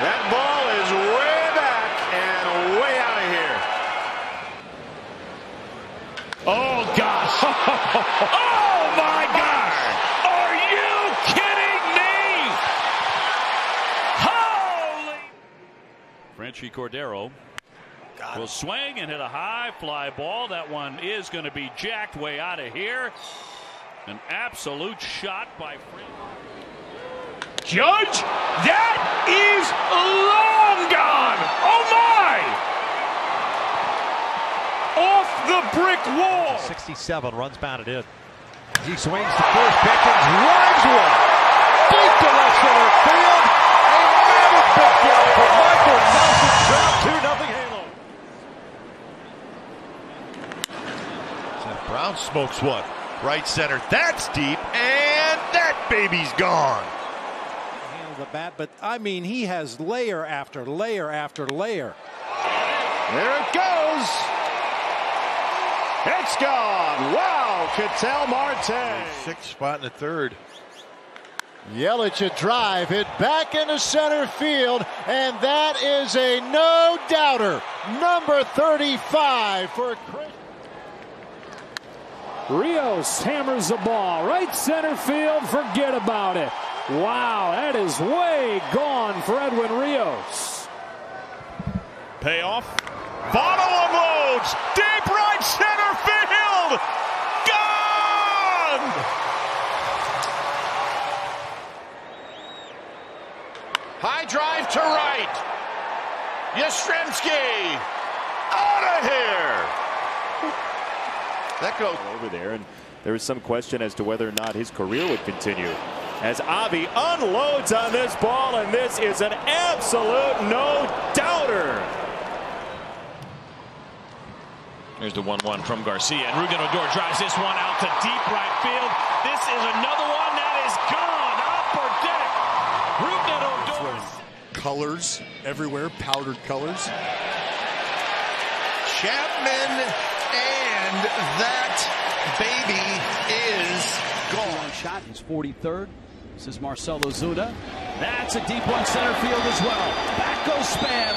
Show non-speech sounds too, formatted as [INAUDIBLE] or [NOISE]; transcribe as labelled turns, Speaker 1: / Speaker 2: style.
Speaker 1: That ball is way back and way out of here. Oh, gosh. [LAUGHS] oh, my gosh. Are you kidding me? Holy.
Speaker 2: Franchy Cordero will swing and hit a high fly ball. That one is going to be jacked way out of here. An absolute shot by Franchy.
Speaker 1: Judge, that is long gone. Oh my! Off the brick wall.
Speaker 3: 67 runs batted in. He swings the first pitch and drives one deep to left center field. A mammoth big for Michael Nelson. Drop 2 nothing Halo.
Speaker 4: Seth Brown smokes one. Right center. That's deep. And that baby's gone.
Speaker 5: Handle the bat, but I mean, he has layer after layer after layer.
Speaker 6: There it goes. It's gone. Wow, Ketel Marte.
Speaker 4: Sixth spot in the third.
Speaker 7: Yelich a drive hit back into center field, and that is a no doubter. Number 35 for Chris.
Speaker 8: Rios hammers the ball right center field. Forget about it. Wow, that is way gone for Edwin Rios.
Speaker 4: Payoff. Votto unloads. Deep right center field. Gone. High drive to right. Yastrzemski. Out of here. That goes
Speaker 9: over there, and there was some question as to whether or not his career would continue. As Avi unloads on this ball, and this is an absolute no-doubter.
Speaker 1: Here's the 1-1 from Garcia, and Rougned Odor drives this one out to deep right field. This is another one that is gone. Upper deck. Rougned Odor.
Speaker 10: Colors everywhere, powdered colors.
Speaker 4: Chapman, and that baby is gone.
Speaker 11: Shot. He's 43rd. This is Marcell Ozuna. That's a deep one center field as well. Back goes Span.